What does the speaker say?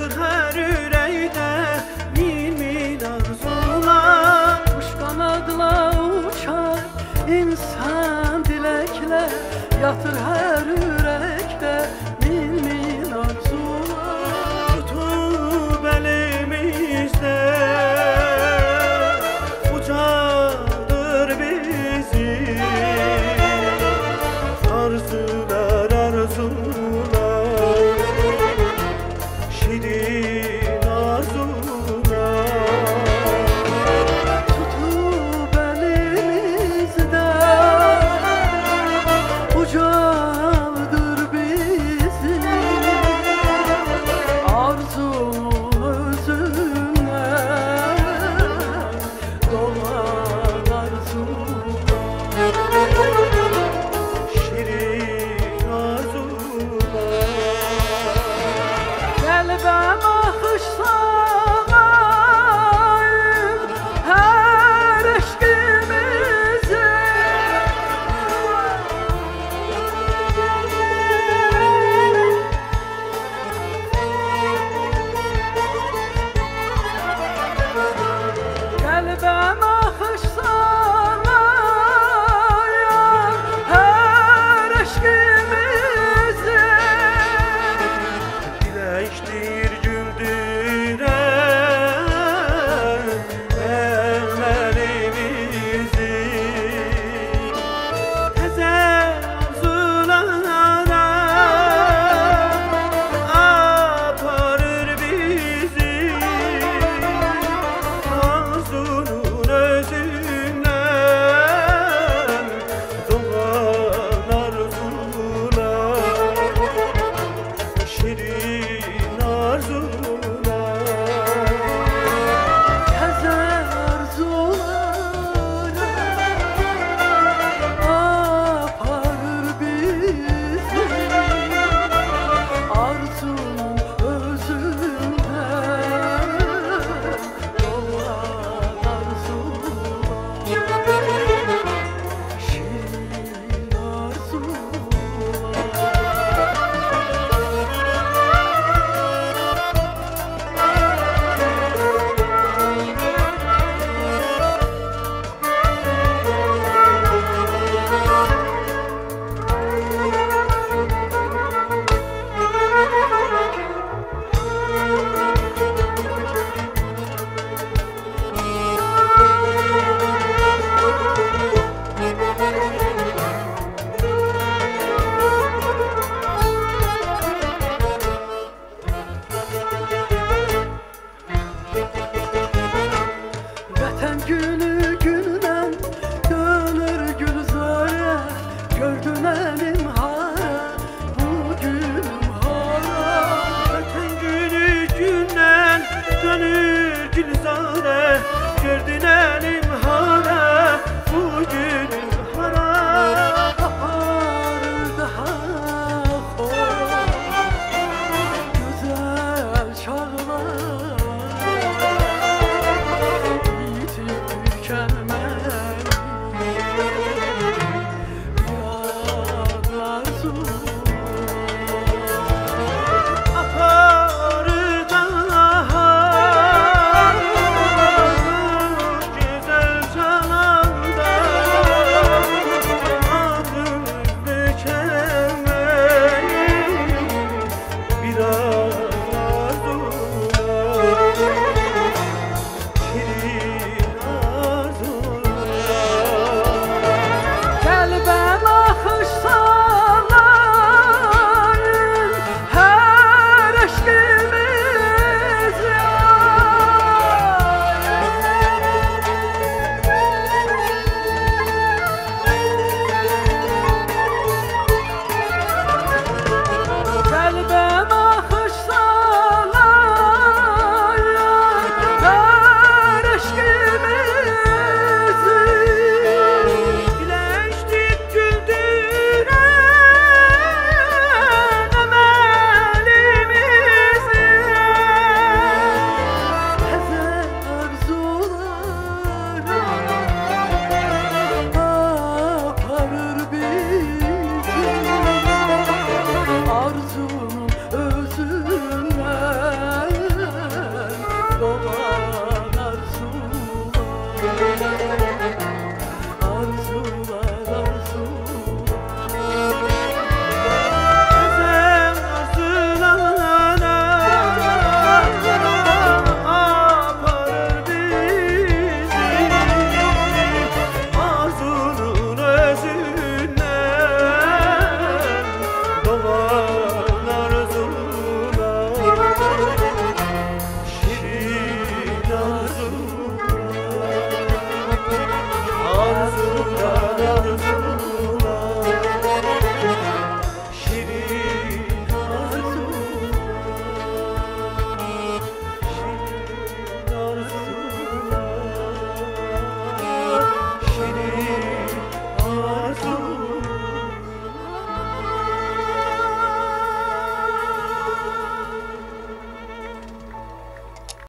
sığar yüreğde bir min arzular Kuş kanadla uçar insan dilekler. Yatır her yürekte Gördün